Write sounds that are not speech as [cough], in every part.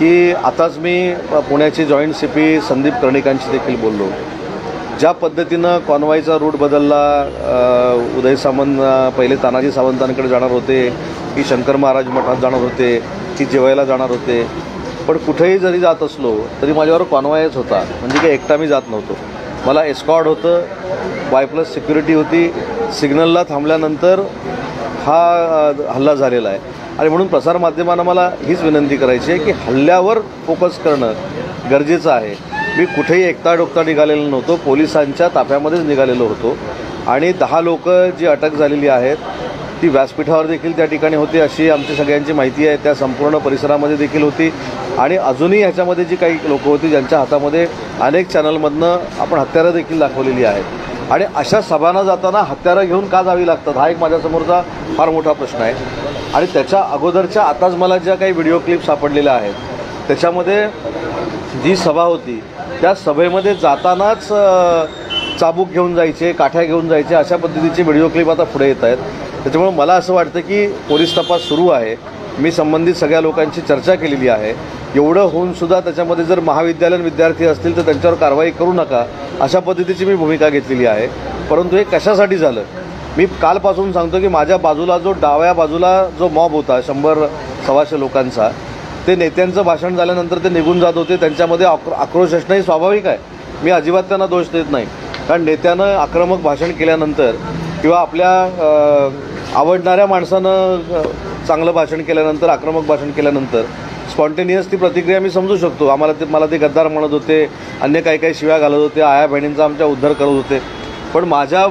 की आताच मी पुण्याचे जॉईंट सी पी संदीप कर्णिकांशी देखील बोललो. ज्या पद्धतीनं कॉनवायचा रूट बदलला उदय सामंत पहिले तानाजी सावंतांकडे जाणार होते की शंकर महाराज मठात जाणार होते की जेवायला जाणार होते. पण कुठेही जरी जात असलो तरी माझ्यावर कॉनवायच होता. म्हणजे काही एकटा मी जात नव्हतो. मला एस्कॉर्ड होतं वाय प्लस सिक्युरिटी होती. सिग्नलला थांबल्यानंतर हा हल्ला झालेला आहे. आणि म्हणून प्रसारमाध्यमांना मला हीच विनंती करायची आहे की हल्ल्यावर फोकस करणं गरजेचं आहे. मी कुठेही एकता डोकता निघालेलो नव्हतो पोलिसांच्या ताफ्यामध्येच निघालेलो होतो. आणि दहा लोक जी अटक झालेली आहेत ती व्यासपीठावर देखील त्या ठिकाणी होती अशी आमची सगळ्यांची माहिती आहे. त्या संपूर्ण परिसरामध्ये देखील होती. आणि अजूनही ह्याच्यामध्ये जी काही लोकं होती ज्यांच्या हातामध्ये अनेक चॅनलमधनं आपण हत्यारं देखील दाखवलेली आहेत. आणि अशा सभांना जाताना हत्यारं घेऊन का जावी लागतात हा एक माझ्यासमोरचा फार मोठा प्रश्न आहे. आणि त्याच्या अगोदरच्या आताच मला ज्या काही व्हिडिओ क्लिप सापडलेल्या आहेत त्याच्यामध्ये जी सभा होती त्या सभेमध्ये जातानाच चाबूक घेऊन जायचे काठ्या घेऊन जायचे अशा पद्धतीचे व्हिडिओ क्लिप आता पुढे येत आहेत. त्याच्यामुळे मला असं वाटतं की पोलीस तपास सुरू आहे. मी संबंधित सगळ्या लोकांची चर्चा केलेली आहे. एवढं होऊन सुद्धा त्याच्यामध्ये जर महाविद्यालयीन विद्यार्थी असतील तर त्यांच्यावर कारवाई करू नका अशा पद्धतीची मी भूमिका घेतलेली आहे. परंतु हे कशासाठी झालं? मी कालपासून सांगतो की माझ्या बाजूला जो डाव्या बाजूला जो मॉब होता शंभर सव्वाशे लोकांचा ते नेत्यांचं भाषण झाल्यानंतर ते निघून जात होते. त्यांच्यामध्ये आक्रो आक्रोश असणंही स्वाभाविक आहे. मी अजिबात त्यांना दोष देत नाही. कारण नेत्यानं आक्रमक भाषण केल्यानंतर किंवा आपल्या आवडणाऱ्या माणसानं चांगलं भाषण केल्यानंतर आक्रमक भाषण केल्यानंतर स्पॉन्टेनियस ती प्रतिक्रिया मी समजू शकतो. आम्हाला ते मला ते गद्दार म्हणत होते अन्य काही काही शिव्या घालत होते आया बहिणींचा आमच्या उद्धार करत होते. पण माझ्या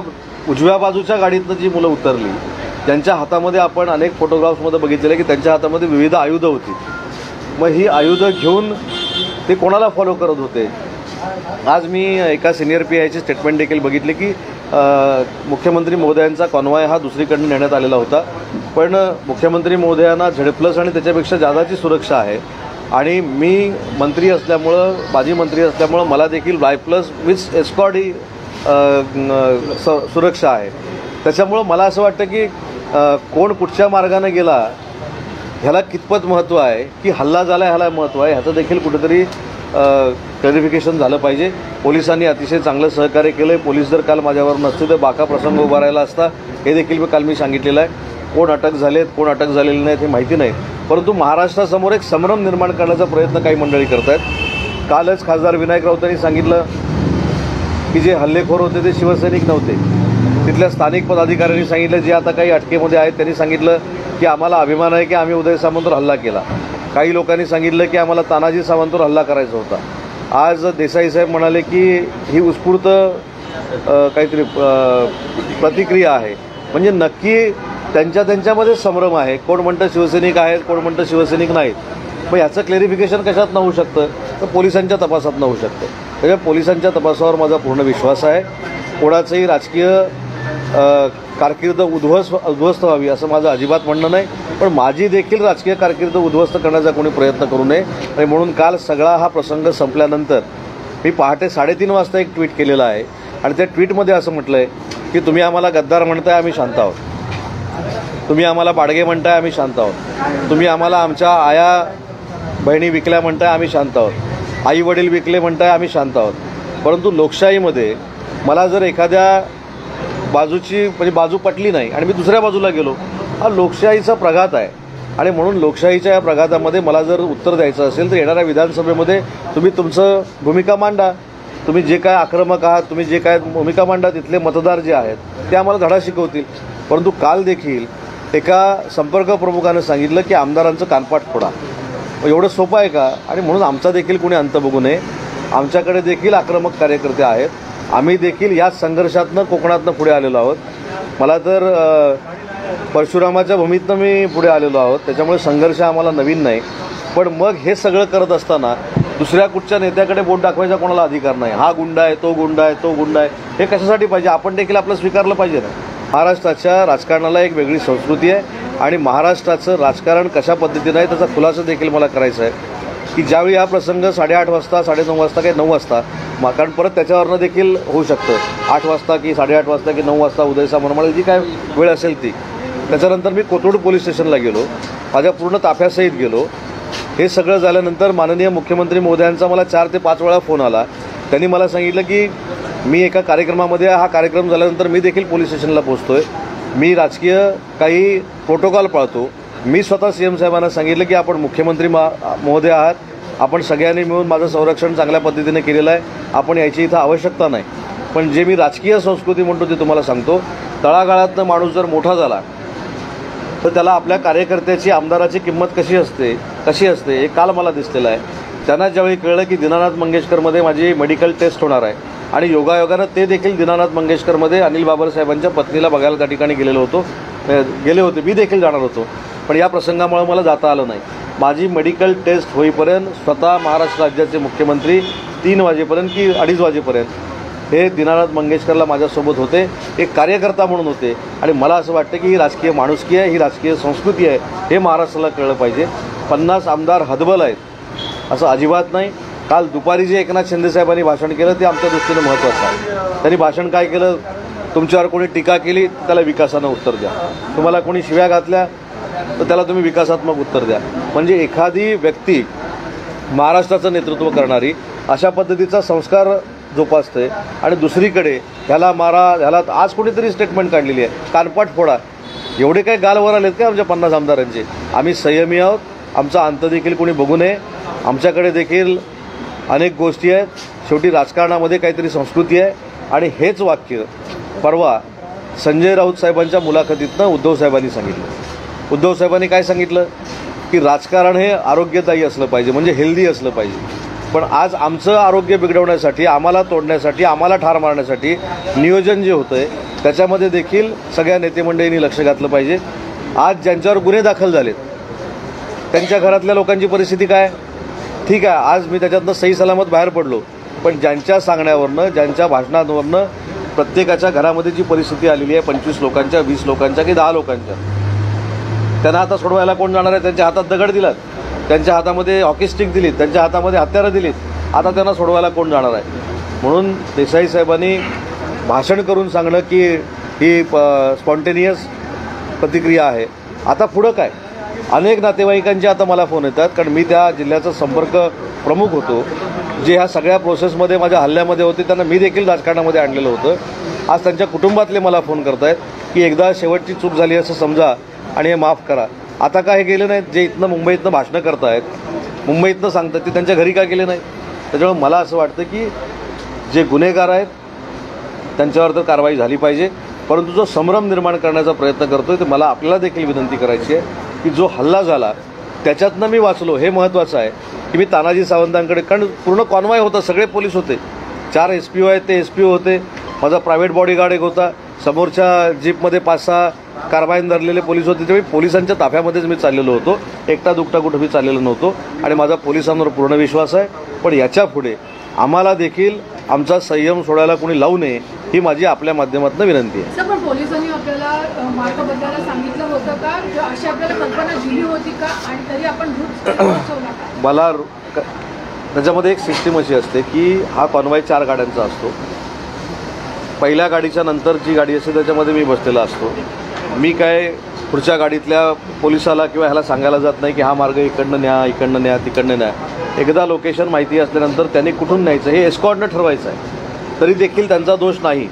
उजव्या बाजूच्या गाडीतनं जी मुलं उतरली त्यांच्या हातामध्ये आपण अनेक फोटोग्राफ्समध्ये बघितलेलं की त्यांच्या हातामध्ये विविध आयुधं होती. मग ही आयुधं घेऊन ते कोणाला फॉलो करत होते? आज मी एका सिनियर पी आयची स्टेटमेंट देखील बघितली की मुख्यमंत्री महोदयांचा कॉन्वॉय हा दुसरीकडनं नेण्यात आलेला होता. पण मुख्यमंत्री महोदयांना झडपलंच प्लस आणि त्याच्यापेक्षा जादाची सुरक्षा आहे. आणि मी मंत्री असल्यामुळं माजी मंत्री असल्यामुळं मला देखील वाय प्लस विथ एस्कॉर्ड ही स- सुरक्षा आहे. त्याच्यामुळं मला असं वाटतं की कोण कुठच्या मार्गाने गेला ह्याला कितपत महत्त्व आहे की हल्ला झाला ह्याला महत्त्व आहे ह्याचं देखील कुठेतरी क्लॅरिफिकेशन झालं पाहिजे. पोलिसांनी अतिशय चांगलं सहकार्य केलं आहे पोलीस जर काल माझ्यावर नसते तर बाका प्रसंग उभा राहिला असता हे देखील मी काल मी सांगितलेलं आहे. कोण अटक झालेत कोण अटक झालेली नाहीत हे माहिती नाही. परंतु महाराष्ट्रासमोर एक संभ्रम निर्माण करण्याचा प्रयत्न काही मंडळी करत आहेत कालच खासदार विनायक राऊतांनी सांगितलं की जे हल्लेखोर होते ते शिवसैनिक नव्हते. तिथल्या स्थानिक पदाधिकाऱ्यांनी सांगितलं जे आता काही अटकेमध्ये आहेत त्यांनी सांगितलं की आम्हाला अभिमान आहे की आम्ही उदय सामंतवर हल्ला केला. काही लोकांनी सांगितलं की आम्हाला तानाजी सावंतवर हल्ला करायचा होता. आज देसाई साहेब म्हणाले की ही उत्स्फूर्त काहीतरी प्रतिक्रिया आहे. म्हणजे नक्की त्यांच्या त्यांच्यामध्ये संभ्रम आहे. कोण म्हणतं शिवसैनिक आहेत कोण म्हणतं शिवसैनिक नाहीत. मग याचं क्लेरिफिकेशन कशात होऊ शकतं? तर पोलिसांच्या तपासात होऊ शकतं. त्यामुळे पोलिसांच्या तपासावर माझा पूर्ण विश्वास आहे. कोणाचंही राजकीय अ, कारकीर्द उद्ध्वस्त उद्ध्वस्त व्हावी असं माझं अजिबात म्हणणं नाही. पण माझी देखील राजकीय कारकीर्द उद्ध्वस्त करण्याचा कोणी प्रयत्न करू नये. आणि म्हणून काल सगळा हा प्रसंग संपल्यानंतर मी पहाटे साडेतीन वाजता एक ट्विट केलेलं आहे. आणि त्या ट्विटमध्ये असं म्हटलं आहे की तुम्ही आम्हाला गद्दार म्हणताय आम्ही शांत आहोत. तुम्ही आम्हाला बाडगे म्हणताय आम्ही शांत आहोत. तुम्ही आम्हाला आमच्या आया बहिणी विकल्या म्हणताय आम्ही शांत आहोत. आई वडील विकले म्हणताय आम्ही शांत आहोत. परंतु लोकशाहीमध्ये मला जर एखाद्या बाजूची म्हणजे बाजू पटली नाही आणि मी दुसऱ्या बाजूला गेलो हा लोकशाहीचा प्रघात आहे. आणि म्हणून लोकशाहीच्या या प्रघातामध्ये मला जर उत्तर द्यायचं असेल तर येणाऱ्या विधानसभेमध्ये तुम्ही तुमचं भूमिका मांडा. तुम्ही जे काय आक्रमक आहात तुम्ही जे काय भूमिका मांडा तिथले मतदार जे आहेत ते आम्हाला धडा शिकवतील. परंतु काल देखील एका संपर्क प्रमुखानं सांगितलं की आमदारांचं कानपाट फोडा. एवढं सोपं आहे का? आणि म्हणून आमचा देखील कोणी अंत बघू नये. आमच्याकडे देखील आक्रमक कार्यकर्ते आहेत. आम्ही देखील या संघर्षातनं कोकणातनं पुढे आलेलो आहोत. मला तर परशुरामाच्या भूमीतनं मी पुढे आलेलो आहोत. त्याच्यामुळे संघर्ष आम्हाला नवीन नाही. पण मग हे सगळं करत असताना दुसऱ्या कुठच्या नेत्याकडे बोट दाखवायचा कोणाला अधिकार नाही. हा गुंडा आहे तो गुंडा आहे तो गुंडा आहे. हे कशासाठी पाहिजे? आपण देखील आपलं स्वीकारलं पाहिजे ना. महाराष्ट्राच्या राजकारणाला एक वेगळी संस्कृती आहे. आणि महाराष्ट्राचं राजकारण कशा पद्धतीनं आहे त्याचा खुलासा देखील मला करायचा आहे. की ज्यावेळी हा प्रसंग साडेआठ वाजता साडेनऊ वाजता काही नऊ वाजता मा- कारण परत त्याच्यावरनं देखील होऊ शकतं. आठ वाजता की साडेआठ वाजता की नऊ वाजता उदय सामंत जी काय वेळ असेल ती. त्याच्यानंतर मी कोथरूड पोलीस स्टेशनला गेलो. माझ्या पूर्ण ताफ्यासहित गेलो. हे सगळं झाल्यानंतर माननीय मुख्यमंत्री मोदयांचा मला चार ते पाच वेळा फोन आला. त्यांनी मला सांगितलं की मी एका कार्यक्रमामध्ये हा कार्यक्रम झाल्यानंतर मी देखील पोलीस स्टेशनला पोहोचतोय. मी राजकीय काही प्रोटोकॉल पाळतो. मी स्वतः सी एम साहेबांना सांगितलं की आपण मुख्यमंत्री मा- महोदय आहात. आपण सगळ्यांनी मिळून माझं संरक्षण चांगल्या पद्धतीने केलेलं आहे. आपण याची इथं आवश्यकता नाही. पण जे मी राजकीय संस्कृती म्हणतो ते तुम्हाला सांगतो. तळागाळातनं माणूस जर मोठा झाला तर त्याला आपल्या कार्यकर्त्याची आमदाराची किंमत कशी असते कशी असते हे काल मला दिसलेलं आहे. त्यांना ज्यावेळी कळलं की दीनानाथ मंगेशकरमध्ये माझी मेडिकल टेस्ट होणार आहे. आणि योगायोगानं ते देखील दीनानाथ मंगेशकरमध्ये अनिल बाबर साहेबांच्या पत्नीला बघायला त्या ठिकाणी गेलेलो होतो. गेले होते. मी देखील जाणार होतो. पण या प्रसंगामुळे मला जाता आलं नाही. माझी मेडिकल टेस्ट होईपर्यंत स्वतः महाराष्ट्र राज्याचे मुख्यमंत्री तीन वाजेपर्यंत की अडीच वाजेपर्यंत हे दीनानाथ मंगेशकरला माझ्यासोबत होते. एक कार्यकर्ता म्हणून होते. आणि मला असं वाटतं की ही राजकीय माणुसकी आहे ही राजकीय संस्कृती आहे हे महाराष्ट्राला कळलं पाहिजे. पन्नास आमदार हदबल आहेत. असं अजिबात नाही. काल दुपारी जे एकनाथ शिंदेसाहेबांनी भाषण केलं ते आमच्या दृष्टीनं महत्त्वाचं आहे. त्यांनी भाषण काय केलं? तुमच्यावर कोणी टीका केली तर त्याला विकासानं उत्तर द्या. तुम्हाला कोणी शिव्या घातल्या तर त्याला तुम्ही विकासात्मक उत्तर द्या. म्हणजे एखादी व्यक्ती महाराष्ट्राचं नेतृत्व करणारी अशा पद्धतीचा संस्कार जोपासते आणि दुसरीकडे ह्याला मारा ह्याला आज कोणीतरी स्टेटमेंट काढलेली आहे. कानपाट फोडा. एवढे काही गालवर आलेत का आमच्या पन्नास आमदारांचे? आम्ही संयमी आहोत आमचा अंत देखील कोणी बघू नये. आमच्याकडे देखील अनेक गोष्टी आहेत. शेवटी राजकारणामध्ये काहीतरी संस्कृती आहे. आणि हेच वाक्य परवा संजय राऊत साहेबांच्या मुलाखतीतनं उद्धव साहेबांनी सांगितलं. उद्धव साहेबांनी काय सांगितलं? की राजकारण हे आरोग्यदायी असलं पाहिजे म्हणजे हेल्दी असलं पाहिजे. पण आज आमचं आरोग्य बिघडवण्यासाठी आम्हाला तोडण्यासाठी आम्हाला ठार मारण्यासाठी नियोजन जे होतं आहे त्याच्यामध्ये देखील सगळ्या नेतेमंडळींनी लक्ष घातलं पाहिजे. आज ज्यांच्यावर गुन्हे दाखल झालेत त्यांच्या घरातल्या लोकांची परिस्थिती काय? ठीक आहे आज मी त्याच्यातनं सही सलामत बाहेर पडलो. पण ज्यांच्या सांगण्यावरनं ज्यांच्या भाषणांवरनं प्रत्येकाच्या घरामध्ये जी परिस्थिती आलेली आहे पंचवीस लोकांच्या वीस लोकांच्या की दहा लोकांच्या त्यांना आता सोडवायला कोण जाणार आहे? त्यांच्या हातात दगड दिलात. त्यांच्या हातामध्ये हॉकी स्टिक दिलीत. त्यांच्या हातामध्ये हत्यारं दिलीत. आता त्यांना सोडवायला कोण जाणार आहे? म्हणून देसाई साहेबांनी भाषण करून सांगणं की ही स्पॉन्टेनियस प्रतिक्रिया आहे. आता पुढं काय? अनेक नातेवाईकांचे आता मला फोन येतात कारण मी त्या जिल्ह्याचा संपर्क प्रमुख होतो. जे ह्या सगळ्या प्रोसेसमध्ये माझ्या हल्ल्यामध्ये होते त्यांना मी देखील राजकारणामध्ये आणलेलं होतं. आज त्यांच्या कुटुंबातले मला फोन करतायत की एकदा शेवटची चूक झाली असं समजा आणि हे माफ करा. आता काय हे गेले नाहीत? जे इथनं मुंबईतनं भाषणं करतायत. मुंबईतनं सांगतात ते त्यांच्या घरी का गेले नाही त्याच्यामुळे मला असं वाटतं की जे गुन्हेगार आहेत त्यांच्यावर तर कारवाई झाली पाहिजे. परंतु जो संभ्रम निर्माण करण्याचा प्रयत्न करतो आहे ते मला आपल्याला देखील विनंती करायची आहे. की जो हल्ला झाला त्याच्यातनं मी वाचलो. हे महत्त्वाचं आहे की मी तानाजी सावंतांकडे कारण पूर्ण कॉन्वॉय होता सगळे पोलीस होते. चार एस पी ओ आहेत ते एस पी ओ होते. माझा प्रायव्हेट बॉडीगार्ड एक होता. समोरच्या जीपमध्ये पाच सहा कारवाईन धरलेले पोलीस होते. त्यावेळी पोलिसांच्या ताफ्यामध्येच मी चाललेलो होतो. एकटा दुकटा कुठं मी चाललेलो नव्हतो. आणि माझा पोलिसांवर पूर्ण विश्वास आहे. पण याच्यापुढे आम्हाला देखील आमचा संयम सोडायला कोणी लावू नये ही माझी आपल्या माध्यमातून विनंती आहे. पण पोलिसांनी आपल्याला मार्ग बदलायला सांगितलं होतं का? अशी आपल्याला कल्पना दिली होती का? आणि तरी आपण मला त्याच्यामध्ये एक सिस्टीम अशी असते की हा कॉन्वाय चार गाड्यांचा असतो. पहिल्या गाडीच्या नंतर जी गाडी असते त्याच्यामध्ये मी बसलेला असतो. मी काय पुढच्या गाडीतल्या पोलिसाला किंवा ह्याला सांगायला जात नाही की हा मार्ग इकडनं न्या इकडनं न्या तिकडनं न्या. एकदा लोकेशन माहिती असल्यानंतर त्यांनी कुठून न्यायचं? हे एस्कॉर्डनं ठरवायचं आहे. तरी देखील त्यांचा दोष नाही.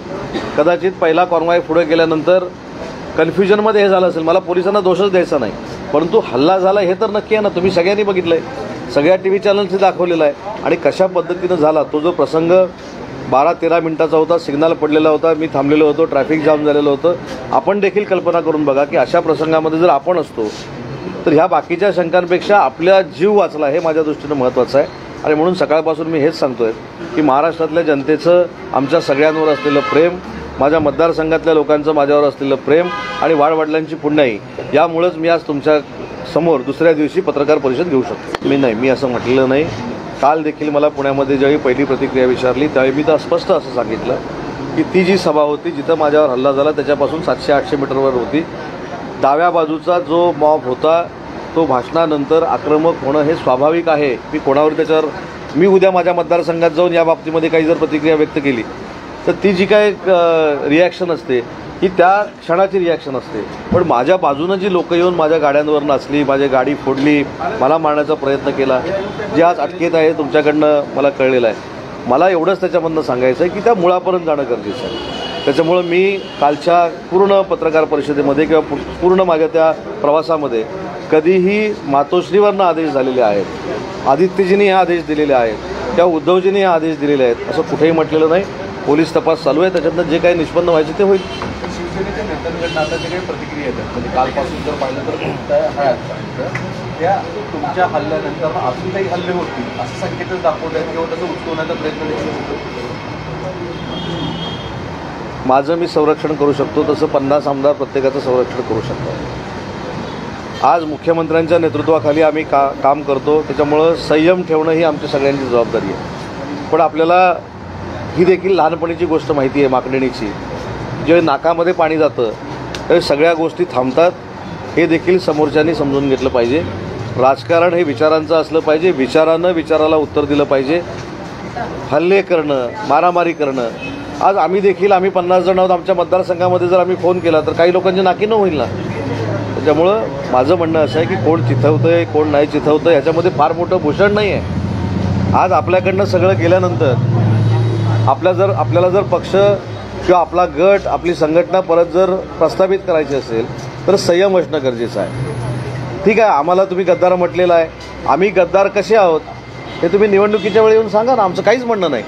कदाचित पहिला कॉन्वाय पुढे गेल्यानंतर कन्फ्युजनमध्ये हे झालं असेल. मला पोलिसांना दोषच द्यायचा नाही. परंतु हल्ला झाला हे तर नक्की आहे ना. तुम्ही सगळ्यांनी बघितलं आहे सगळ्या टी व्ही चॅनल्सनी दाखवलेला आहे. आणि कशा पद्धतीनं झाला तो जो प्रसंग बारा तेरा मिनिटाचा होता सिग्नल पडलेला होता मी थांबलेलो होतो ट्रॅफिक जाम झालेलं होतं. आपण देखील कल्पना करून बघा की अशा प्रसंगामध्ये जर आपण असतो तर ह्या बाकीच्या शंकांपेक्षा आपला जीव वाचला हे माझ्या दृष्टीनं महत्त्वाचं आहे. आणि म्हणून सकाळपासून मी हेच सांगतोय की महाराष्ट्रातल्या जनतेचं आमच्या सगळ्यांवर असलेलं प्रेम माझ्या मतदारसंघातल्या लोकांचं माझ्यावर असलेलं प्रेम आणि वाडवडिलांची पुण्याई यामुळंच मी आज तुमच्यासमोर दुसऱ्या दिवशी पत्रकार परिषद घेऊ शकतो. मी नाही मी असं म्हटलेलं नाही. काल देखील मला पुण्यामध्ये ज्यावेळी पहिली प्रतिक्रिया विचारली त्यावेळी मी तर स्पष्ट असं सांगितलं की ती जी सभा होती जिथं माझ्यावर हल्ला झाला त्याच्यापासून सातशे आठशे मीटरवर होती. डाव्या बाजूचा जो मॉब होता तो भाषणानंतर आक्रमक होणं हे स्वाभाविक आहे. मी कोणावर त्याच्यावर मी उद्या माझ्या मतदारसंघात जाऊन या बाबतीमध्ये काही जर प्रतिक्रिया व्यक्त केली तर ती जी काय रिॲक्शन असते ही त्या क्षणाची रिॲक्शन असते. पण माझ्या बाजूनं जी लोकं येऊन माझ्या गाड्यांवर नाचली माझी गाडी फोडली मला मारण्याचा प्रयत्न केला जे आज अटकेत आहे तुमच्याकडनं मला कळलेलं आहे. मला एवढंच त्याच्यामधनं सांगायचं आहे की त्या मुळापर्यंत जाणं गरजेचं आहे. त्याच्यामुळं मी कालच्या पूर्ण पत्रकार परिषदेमध्ये किंवा पूर्ण माझ्या त्या प्रवासामध्ये कधीही मातोश्रीवरनं आदेश झालेले आहेत आदित्यजींनी हे आदेश दिलेले आहेत किंवा उद्धवजींनी हे आदेश दिलेले आहेत असं कुठेही म्हटलेलं नाही. पोलीस तपास चालू आहे त्याच्यातनं जे काही निष्पन्न व्हायचे ते होईल. शिवसेनेच्या नेत्यांकडनं आता जे काही प्रतिक्रिया येतात म्हणजे कालपासून जर पाहिलं तर त्या तुमच्या हल्ल्यानंतर अजून काही हल्ले होतील असं संकेतच दाखवत आहेत किंवा त्याचं उचलवण्याचा प्रयत्न देखील होतो. माझं मी संरक्षण करू शकतो तसं पन्नास आमदार प्रत्येकाचं संरक्षण करू शकतो. आज मुख्यमंत्र्यांच्या नेतृत्वाखाली आम्ही का काम करतो त्याच्यामुळं संयम ठेवणं ही आमच्या सगळ्यांची जबाबदारी आहे. पण आपल्याला ही देखील लहानपणीची गोष्ट माहिती आहे माकडणीची. जे नाकामध्ये पाणी जातं तर सगळ्या गोष्टी थांबतात हे देखील समोरच्यांनी समजून घेतलं पाहिजे. राजकारण हे विचारांचं असलं पाहिजे विचारानं विचाराला उत्तर दिलं पाहिजे. हल्ले करणं मारामारी करणं आज आम्ही देखील आम्ही पन्नास जण आहोत. आमच्या मतदारसंघामध्ये जर आम्ही फोन केला तर काही लोकांची नाकी न होईल ना? त्याच्यामुळं माझं म्हणणं असं आहे की कोण चिथवतं आहे कोण नाही चिथवतं ह्याच्यामध्ये फार मोठं भूषण नाही आहे. आज आपल्याकडनं सगळं गेल्यानंतर आपल्या जर आपल्याला जर पक्ष किंवा आपला गट आपली संघटना परत जर प्रस्थापित करायची असेल तर संयम असणं गरजेचं आहे. ठीक आहे आम्हाला तुम्ही गद्दार म्हटलेलं आहे. आम्ही गद्दार कसे आहोत हे तुम्ही निवडणुकीच्या वेळी येऊन सांगा ना. आमचं काहीच म्हणणं नाही.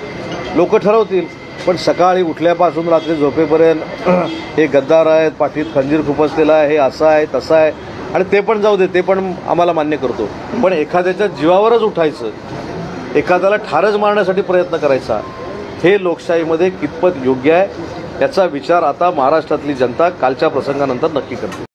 लोक ठरवतील. पण सकाळी उठल्यापासून रात्री झोपेपर्यंत [clears throat] हे गद्दार आहेत पाठीत खंजीर खुपसलेला आहे हे असं आहे तसं आहे. आणि ते पण जाऊ दे ते पण आम्हाला मान्य करतो. पण एखाद्याच्या जीवावरच उठायचं एखाद्याला ठारच मारण्यासाठी प्रयत्न करायचा हे लोकशाहीमध्ये कितपत योग्य आहे याचा विचार आता महाराष्ट्रातली जनता कालच्या प्रसंगानंतर नक्की करते.